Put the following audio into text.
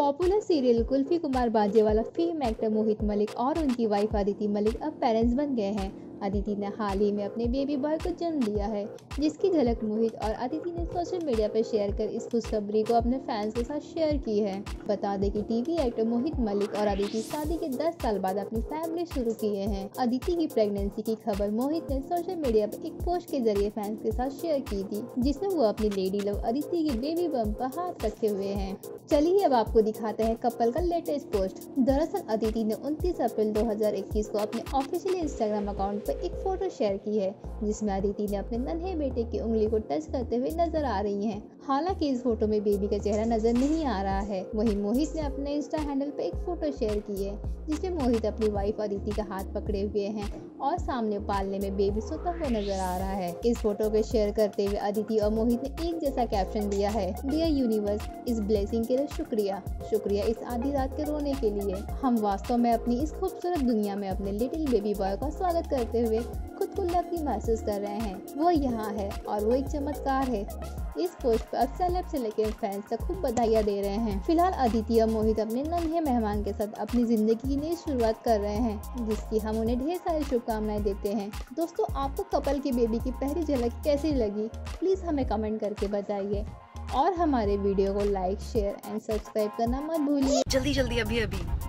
Popular serial Kulfi Kumar Bajewala fame actor Mohit Malik और उनकी wife Aditi Malik अब parents बन गए हैं। अदिति ने हाल ही में अपने बेबी बॉय को जन्म दिया है, जिसकी झलक मोहित और अदिति ने सोशल मीडिया पर शेयर कर इस खुशखबरी को अपने फैंस के साथ शेयर की है। बता दें कि टीवी एक्टर मोहित मलिक और अदिति शादी के 10 साल बाद अपनी फैमिली शुरू किए हैं। अदिति की प्रेगनेंसी की खबर मोहित ने सोशल मीडिया पर एक पोस्ट के ज़रिए फैंस के साथ शेयर की थी, जिसमें वो अपनी लेडी लव अदिति की बेबी बम पर हाथ रखे हुए हैं। चलिए अब आपको दिखाते हैं कपल का लेटेस्ट पोस्ट दरअसल अदिति ने 29 अप्रैल 2021 को अपने ऑफिशियल इंस्टाग्राम अकाउंट पर एक फ़ोटो शेयर की है, जिसमें अदिति ने अपने नन्हे बेटे की उंगली को टच करते हुए नज़र आ रही हैं। हालाँकि इस फ़ोटो में बेबी का चेहरा नज़र नहीं आ रहा है। वहीं मोहित ने अपने इंस्टा हैंडल पे एक फ़ोटो शेयर की है, जिसमें मोहित अपनी वाइफ अदिति का हाथ पकड़े हुए हैं और सामने पालने में बेबी सोता हुआ नज़र आ रहा है। इस फ़ोटो को शेयर करते हुए अदिति और मोहित ने एक जैसा कैप्शन दिया है डियर यूनिवर्स इस ब्लेसिंग के लिए शुक्रिया। शुक्रिया इस आधी रात के रोने के लिए। हम वास्तव में अपनी इस खूबसूरत दुनिया में अपने लिटिल बेबी बॉय का स्वागत करते हुए खुद को लकी महसूस कर रहे हैं। वो यहाँ है और वो एक चमत्कार है। इस पोस्ट पर सेलेब से लेकर फैंस तक खूब बधाइयाँ दे रहे हैं। फ़िलहाल अदिति और मोहित अपने नन्हे मेहमान के साथ अपनी ज़िंदगी की नई शुरुआत कर रहे हैं, जिसकी हम उन्हें ढेर सारी शुभकामनाएँ देते हैं। दोस्तों, आपको कपल की बेबी की पहली झलक कैसी लगी? प्लीज़ हमें कमेंट करके बताइए। और हमारे वीडियो को लाइक शेयर एंड सब्सक्राइब करना मत भूलिए। जल्दी जल्दी, अभी अभी।